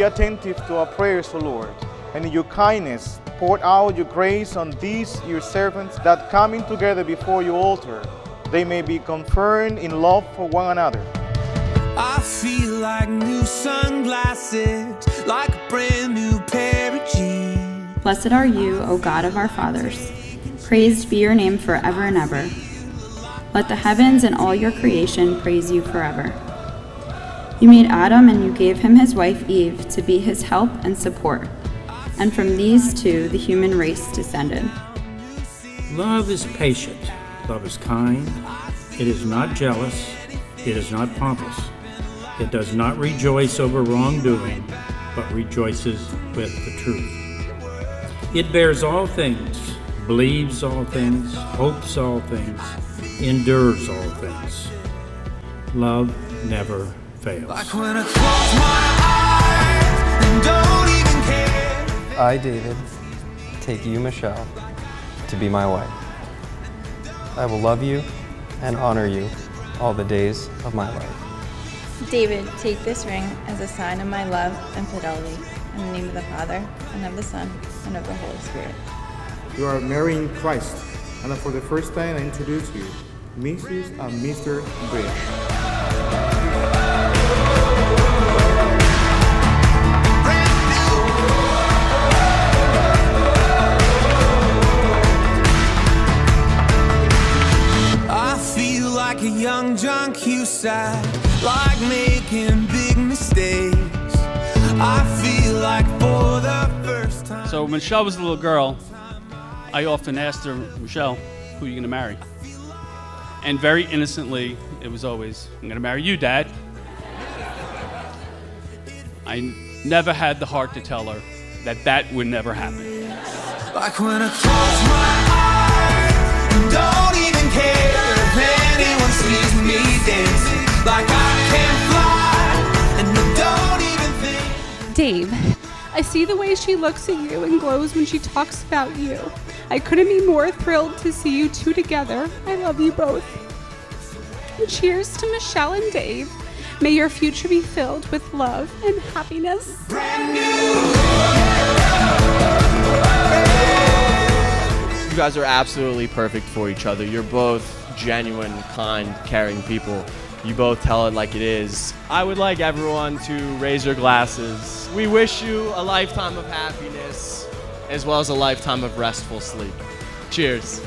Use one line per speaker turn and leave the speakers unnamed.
be attentive to our prayers, O Lord, and in your kindness pour out your grace on these your servants that coming together before your altar, they may be confirmed in love for one another.
I feel like new sunglasses, like a brand new pair of jeans.
Blessed are you, O God of our fathers. Praised be your name forever and ever. Let the heavens and all your creation praise you forever. You made Adam and you gave him his wife Eve to be his help and support. And from these two the human race descended.
Love is patient. Love is kind. It is not jealous. It is not pompous. It does not rejoice over wrongdoing, but rejoices with the truth. It bears all things, believes all things, hopes all things, endures all things. Love never fails.
Like when I close my eyes and don't even care.
I, David, take you, Michele, to be my wife. I will love you and honor you all the days of my life.
David, take this ring as a sign of my love and fidelity. In the name of the Father, and of the Son, and of the Holy Spirit.
You are marrying Christ, and for the first time I introduce you, Mrs. and Mr. Bridge.
Young John Cusack, like making big mistakes. I feel like for the first time.
So when Michele was a little girl, I often asked her, Michele, who are you going to marry? And very innocently, it was always, I'm going to marry you, Dad. I never had the heart to tell her that that would never happen.
Like
Dave, I see the way she looks at you and glows when she talks about you. I couldn't be more thrilled to see you two together. I love you both. Cheers to Michele and Dave. May your future be filled with love and happiness.
Brand new.
You guys are absolutely perfect for each other. You're both genuine, kind, caring people. You both tell it like it is. I would like everyone to raise your glasses. We wish you a lifetime of happiness as well as a lifetime of restful sleep. Cheers.